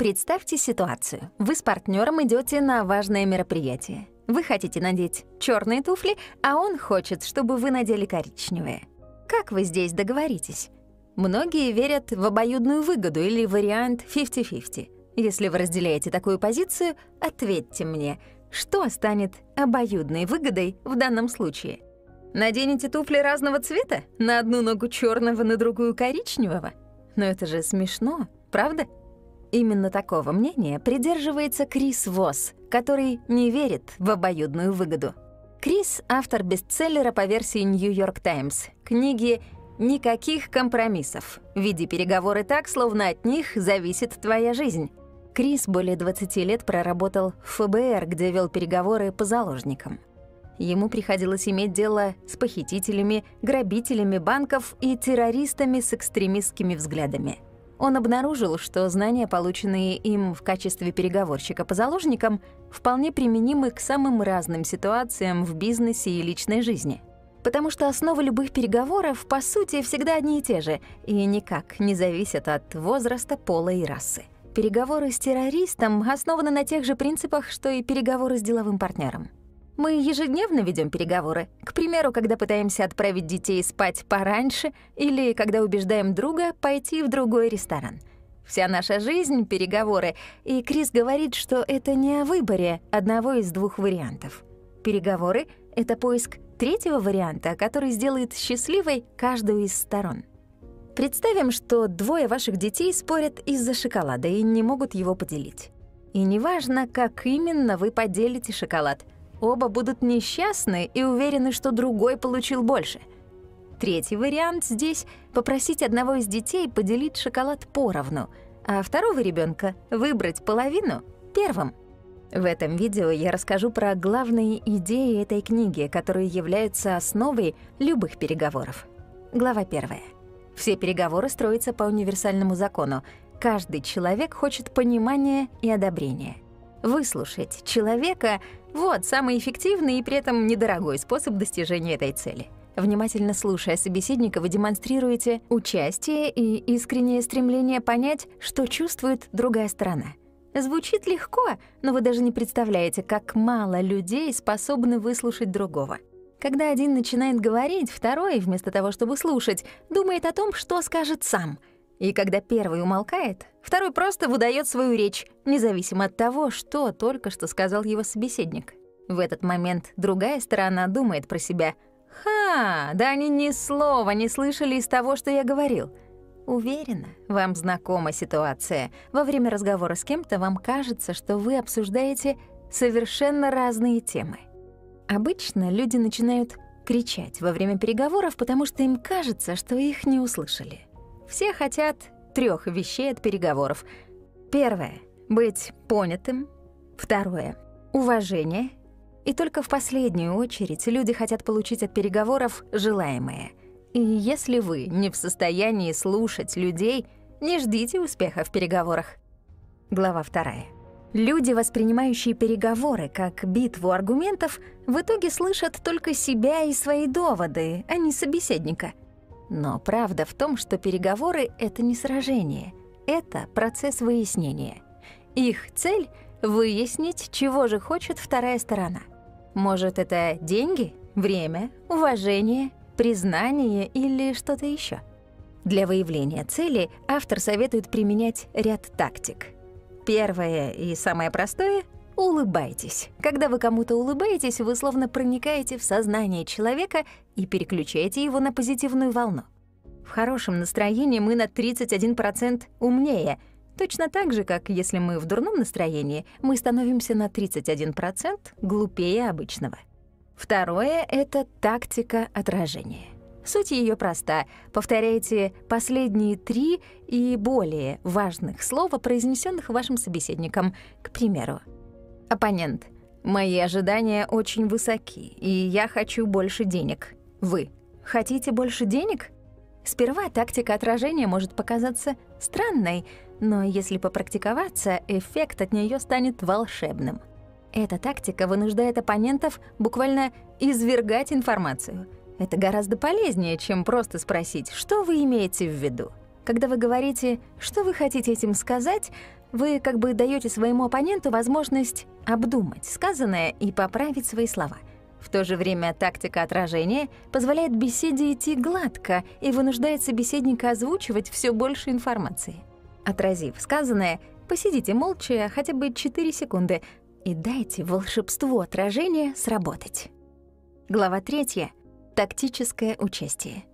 Представьте ситуацию. Вы с партнером идете на важное мероприятие. Вы хотите надеть черные туфли, а он хочет, чтобы вы надели коричневые. Как вы здесь договоритесь? Многие верят в обоюдную выгоду или вариант 50-50. Если вы разделяете такую позицию, ответьте мне, что станет обоюдной выгодой в данном случае? Наденете туфли разного цвета? На одну ногу черного, на другую коричневого? Но это же смешно, правда? Именно такого мнения придерживается Крис Восс, который не верит в обоюдную выгоду. Крис — автор бестселлера по версии York Times, книги «Никаких компромиссов. Веди переговоры так, словно от них зависит твоя жизнь». Крис более 20 лет проработал в ФБР, где вел переговоры по заложникам. Ему приходилось иметь дело с похитителями, грабителями банков и террористами с экстремистскими взглядами — он обнаружил, что знания, полученные им в качестве переговорщика по заложникам, вполне применимы к самым разным ситуациям в бизнесе и личной жизни. Потому что основы любых переговоров, по сути, всегда одни и те же, и никак не зависят от возраста, пола и расы. Переговоры с террористом основаны на тех же принципах, что и переговоры с деловым партнером. Мы ежедневно ведем переговоры. К примеру, когда пытаемся отправить детей спать пораньше или когда убеждаем друга пойти в другой ресторан. Вся наша жизнь — переговоры, и Крис говорит, что это не о выборе одного из двух вариантов. Переговоры — это поиск третьего варианта, который сделает счастливой каждую из сторон. Представим, что двое ваших детей спорят из-за шоколада и не могут его поделить. И неважно, как именно вы поделите шоколад — Оба будут несчастны и уверены, что другой получил больше. Третий вариант здесь — попросить одного из детей поделить шоколад поровну, а второго ребенка выбрать половину первым. В этом видео я расскажу про главные идеи этой книги, которые являются основой любых переговоров. Глава первая. Все переговоры строятся по универсальному закону. Каждый человек хочет понимания и одобрения. Выслушать человека — вот самый эффективный и при этом недорогой способ достижения этой цели. Внимательно слушая собеседника, вы демонстрируете участие и искреннее стремление понять, что чувствует другая сторона. Звучит легко, но вы даже не представляете, как мало людей способны выслушать другого. Когда один начинает говорить, второй, вместо того, чтобы слушать, думает о том, что скажет сам — и когда первый умолкает, второй просто выдает свою речь, независимо от того, что только что сказал его собеседник. В этот момент другая сторона думает про себя «Ха, да они ни слова не слышали из того, что я говорил». Уверена, вам знакома ситуация. Во время разговора с кем-то вам кажется, что вы обсуждаете совершенно разные темы. Обычно люди начинают кричать во время переговоров, потому что им кажется, что их не услышали. Все хотят трех вещей от переговоров. Первое — быть понятым. Второе — уважение. И только в последнюю очередь люди хотят получить от переговоров желаемое. И если вы не в состоянии слушать людей, не ждите успеха в переговорах. Глава вторая. Люди, воспринимающие переговоры как битву аргументов, в итоге слышат только себя и свои доводы, а не собеседника — но правда в том, что переговоры — это не сражение, это процесс выяснения. Их цель — выяснить, чего же хочет вторая сторона. Может, это деньги, время, уважение, признание или что-то еще. Для выявления цели автор советует применять ряд тактик. Первое и самое простое — Улыбайтесь. Когда вы кому-то улыбаетесь, вы словно проникаете в сознание человека и переключаете его на позитивную волну. В хорошем настроении мы на 31% умнее, точно так же, как если мы в дурном настроении, мы становимся на 31% глупее обычного. Второе — это тактика отражения. Суть ее проста. Повторяйте последние три и более важных слова, произнесенных вашим собеседником. К примеру, Оппонент. Мои ожидания очень высоки, и я хочу больше денег. Вы. Хотите больше денег? Сперва тактика отражения может показаться странной, но если попрактиковаться, эффект от нее станет волшебным. Эта тактика вынуждает оппонентов буквально извергать информацию. Это гораздо полезнее, чем просто спросить, что вы имеете в виду. Когда вы говорите, что вы хотите этим сказать, Вы как бы даете своему оппоненту возможность обдумать сказанное и поправить свои слова. В то же время тактика отражения позволяет беседе идти гладко и вынуждает собеседника озвучивать все больше информации. Отразив сказанное, посидите молча хотя бы 4 секунды и дайте волшебству отражения сработать. Глава 3. Тактическое участие.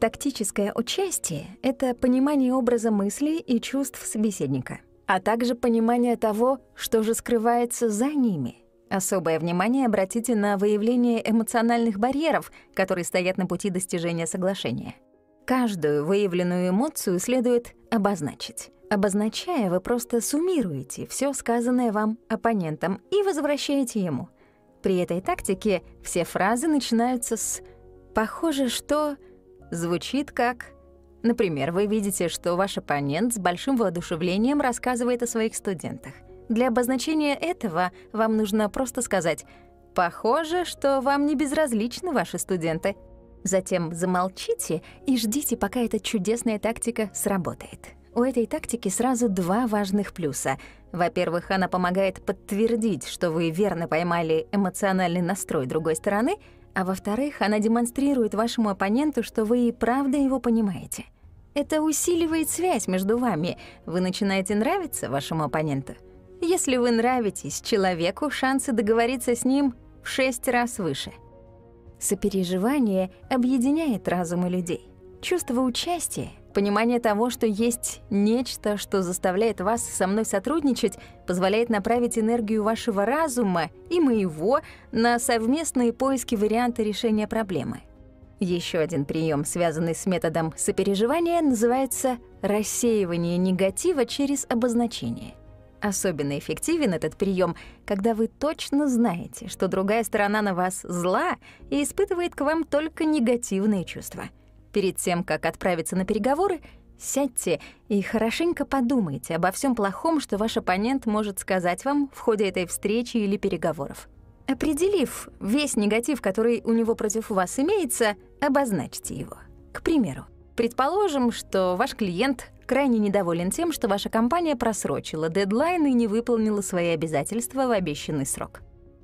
Тактическое участие — это понимание образа мыслей и чувств собеседника, а также понимание того, что же скрывается за ними. Особое внимание обратите на выявление эмоциональных барьеров, которые стоят на пути достижения соглашения. Каждую выявленную эмоцию следует обозначить. Обозначая, вы просто суммируете все сказанное вам оппонентом и возвращаете ему. При этой тактике все фразы начинаются с «похоже, что...» Звучит как... Например, вы видите, что ваш оппонент с большим воодушевлением рассказывает о своих студентах. Для обозначения этого вам нужно просто сказать «Похоже, что вам не безразличны ваши студенты». Затем замолчите и ждите, пока эта чудесная тактика сработает. У этой тактики сразу два важных плюса. Во-первых, она помогает подтвердить, что вы верно поймали эмоциональный настрой другой стороны, а во-вторых, она демонстрирует вашему оппоненту, что вы и правда его понимаете. Это усиливает связь между вами. Вы начинаете нравиться вашему оппоненту. Если вы нравитесь человеку, шансы договориться с ним в шесть раз выше. Сопереживание объединяет разумы людей. Чувство участия — Понимание того, что есть нечто, что заставляет вас со мной сотрудничать, позволяет направить энергию вашего разума и моего на совместные поиски варианта решения проблемы. Еще один прием, связанный с методом сопереживания, называется рассеивание негатива через обозначение. Особенно эффективен этот прием, когда вы точно знаете, что другая сторона на вас зла и испытывает к вам только негативные чувства — Перед тем, как отправиться на переговоры, сядьте и хорошенько подумайте обо всем плохом, что ваш оппонент может сказать вам в ходе этой встречи или переговоров. Определив весь негатив, который у него против вас имеется, обозначьте его. К примеру, предположим, что ваш клиент крайне недоволен тем, что ваша компания просрочила дедлайн и не выполнила свои обязательства в обещанный срок.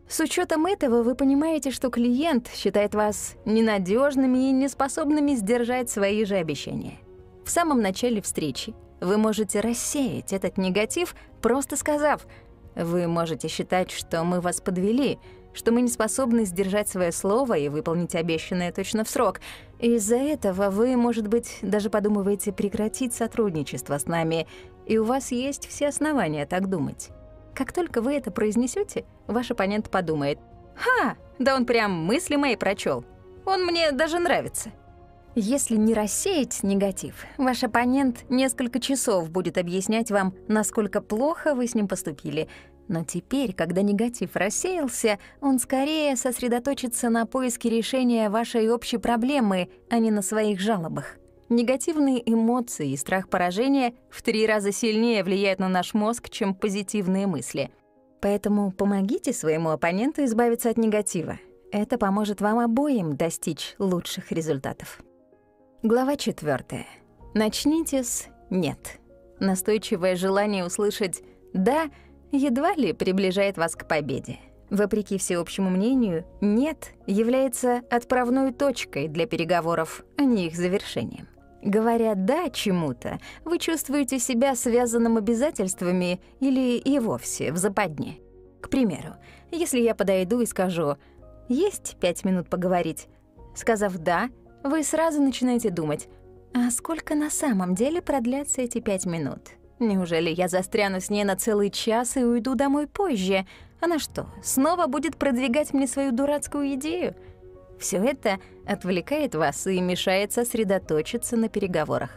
С учетом этого вы понимаете, что клиент считает вас ненадежными и неспособными сдержать свои же обещания. В самом начале встречи вы можете рассеять этот негатив, просто сказав, вы можете считать, что мы вас подвели, что мы не способны сдержать свое слово и выполнить обещанное точно в срок. Из-за этого вы, может быть, даже подумываете прекратить сотрудничество с нами, и у вас есть все основания так думать. Как только вы это произнесете, ваш оппонент подумает, «Ха, да он прям мысли мои прочел. Он мне даже нравится». Если не рассеять негатив, ваш оппонент несколько часов будет объяснять вам, насколько плохо вы с ним поступили. Но теперь, когда негатив рассеялся, он скорее сосредоточится на поиске решения вашей общей проблемы, а не на своих жалобах. Негативные эмоции и страх поражения в три раза сильнее влияют на наш мозг, чем позитивные мысли. Поэтому помогите своему оппоненту избавиться от негатива. Это поможет вам обоим достичь лучших результатов. Глава 4. Начните с «нет». Настойчивое желание услышать «да» едва ли приближает вас к победе. Вопреки всеобщему мнению, «нет» является отправной точкой для переговоров, а не их завершением. Говоря «да» чему-то, вы чувствуете себя связанным обязательствами или и вовсе в западне. К примеру, если я подойду и скажу «Есть пять минут поговорить», сказав «да», вы сразу начинаете думать «А сколько на самом деле продлятся эти пять минут?» Неужели я застряну с ней на целый час и уйду домой позже? Она что, снова будет продвигать мне свою дурацкую идею? Все это отвлекает вас и мешает сосредоточиться на переговорах.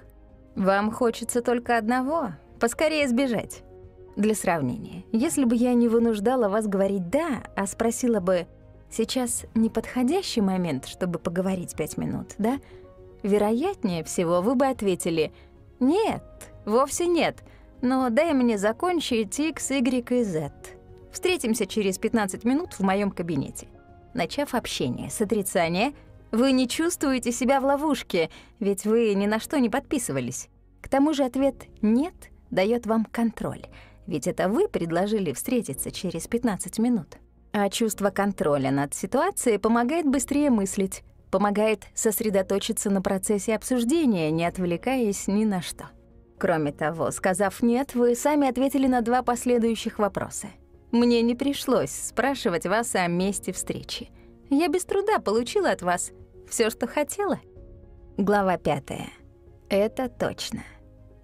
Вам хочется только одного — поскорее сбежать. Для сравнения, если бы я не вынуждала вас говорить «да», а спросила бы «сейчас неподходящий момент, чтобы поговорить пять минут, да?» Вероятнее всего, вы бы ответили «нет, вовсе нет, но дай мне закончить X, Y и Z. Встретимся через 15 минут в моем кабинете». Начав общение с отрицания, вы не чувствуете себя в ловушке, ведь вы ни на что не подписывались. К тому же ответ «нет» дает вам контроль. ведь это вы предложили встретиться через 15 минут. А чувство контроля над ситуацией помогает быстрее мыслить, помогает сосредоточиться на процессе обсуждения, не отвлекаясь ни на что. Кроме того, сказав «нет», вы сами ответили на два последующих вопроса. Мне не пришлось спрашивать вас о месте встречи. Я без труда получила от вас все, что хотела. Глава пятая. Это точно.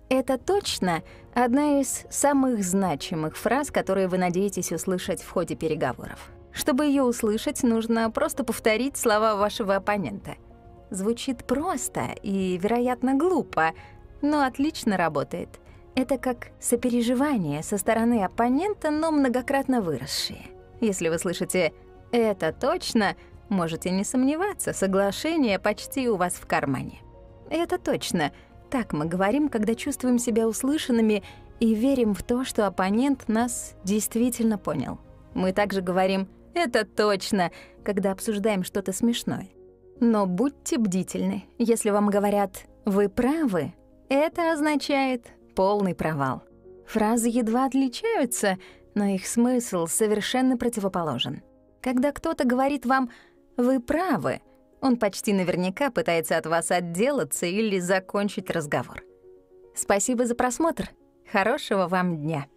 Это точно одна из самых значимых фраз, которые вы надеетесь услышать в ходе переговоров. Чтобы ее услышать, нужно просто повторить слова вашего оппонента. Звучит просто и, вероятно, глупо, но отлично работает. Это как сопереживание со стороны оппонента, но многократно выросшее. Если вы слышите «это точно», можете не сомневаться, соглашение почти у вас в кармане. Это точно — так мы говорим, когда чувствуем себя услышанными и верим в то, что оппонент нас действительно понял. Мы также говорим «это точно», когда обсуждаем что-то смешное. Но будьте бдительны. Если вам говорят «вы правы», это означает полный провал. Фразы едва отличаются, но их смысл совершенно противоположен. Когда кто-то говорит вам «вы правы», он почти наверняка пытается от вас отделаться или закончить разговор. Спасибо за просмотр. Хорошего вам дня.